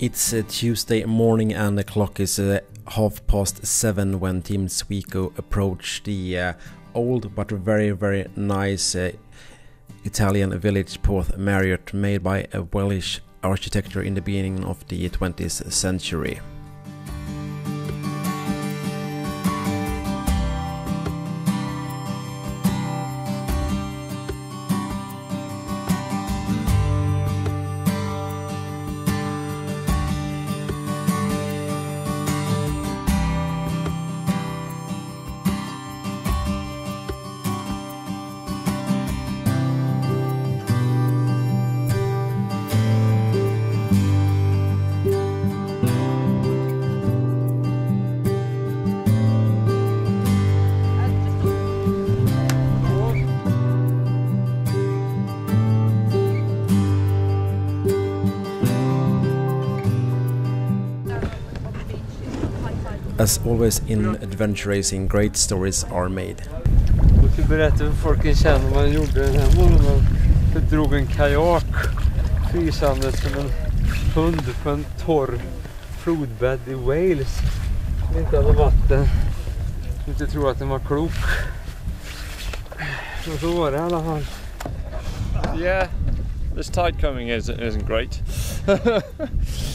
It's uh, Tuesday morning and the clock is uh, half past seven when Team Sweco approach the uh, old but very very nice uh, Italian village Portmeirion made by a Welsh architecture in the beginning of the 20th century. As always in adventure racing, great stories are made. Jag ska berätta för folk en känner man gjorde den här morgonen. Jag drog en kajak fysande som en hund på en torr flodbädd i Wales. Som inte hade vatten. Inte tror att den var klok. Men så var det i alla fall. Yeah, this tide coming is, isn't great.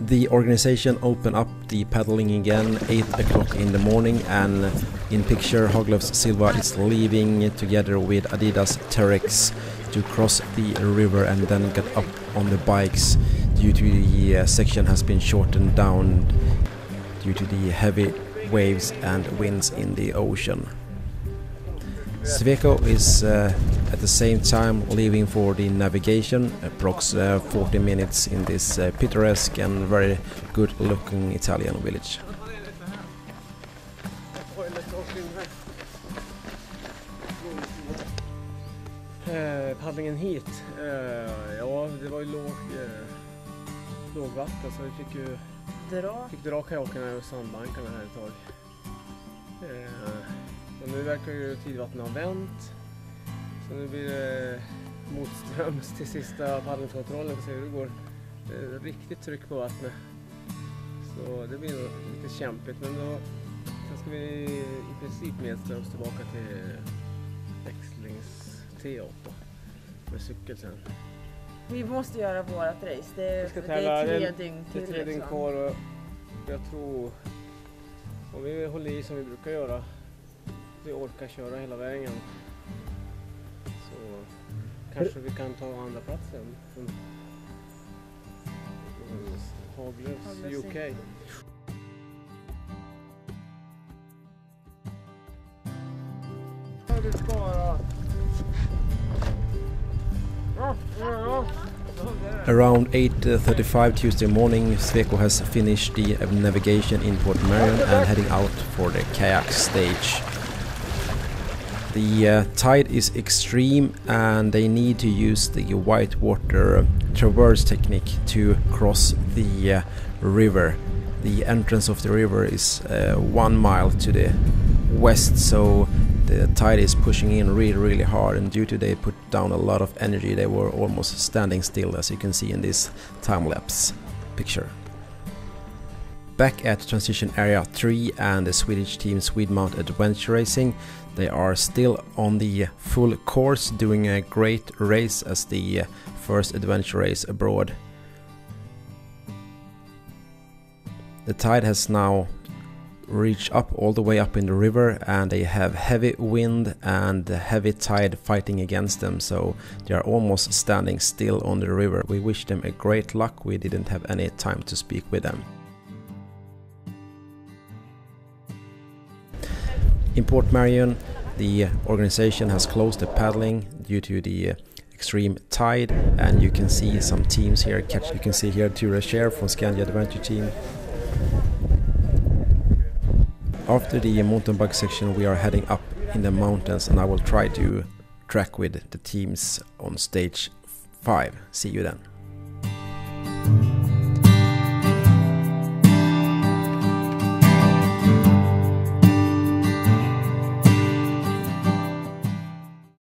The organization opened up the paddling again 8 o'clock in the morning and in picture Haglöfs Silva is leaving together with Adidas Terrex to cross the river and then get up on the bikes due to the uh, section has been shortened down due to the heavy waves and winds in the ocean. Sweco is uh, at the same time leaving for the navigation, approx uh, 40 minutes in this uh, picturesque and very good looking Italian village. Eh, paddlingen hit? Eh, ja, det var ju låg, eh, lågvatten så vi fick ju Dra. fick dra kajakerna över sandbankarna här ett tag. Eh, och nu verkar ju tidvattnet ha vänt. Så nu blir det motströms till sista paddlingskontrollen. Får se hur det går. Det är riktigt tryck på vattnet. Så det blir nog lite kämpigt. Men då sen ska vi i princip medströms tillbaka till växlings T8 med cykel sen. Vi måste göra vårat race. Det, ska det är tre är- dygn Det är till. tre dygn kvar och jag tror om vi håller i som vi brukar göra vi orkar köra hela vägen kanske vi kan ta andra platsen från Haglöfs Haglöfs UK. Around 8.35 Tuesday morning, Sweco has finished the uh, navigation in Portmeirion and heading out for the kayak stage. The uh, tide is extreme and they need to use the whitewater traverse technique to cross the uh, river. The entrance of the river is uh, one mile to the west, so the tide is pushing in really really hard and due to they put down a lot of energy they were almost standing still as you can see in this time lapse picture. Back at transition area 3 and the Swedish team Swedemount Adventure Racing they are still on the full course doing a great race as the uh, first adventure race abroad. The tide has now reached up all the way up in the river and they have heavy wind and heavy tide fighting against them so they are almost standing still on the river. We wish them a great luck, we didn't have any time to speak with them. In Portmeirion, the organization has closed the paddling due to the uh, extreme tide. And you can see some teams here. Catch you can see here Ture Share from Scandia Adventure Team. After the mountain bike section we are heading up in the mountains. And I will try to track with the teams on stage 5. See you then.